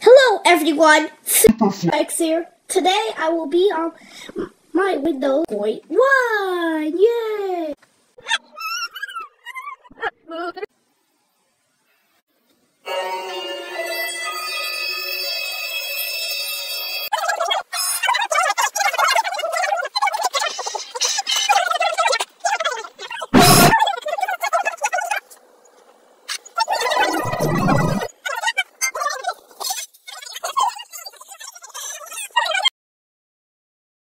Hello everyone, Superflex here. Today I will be on my Windows One. yay!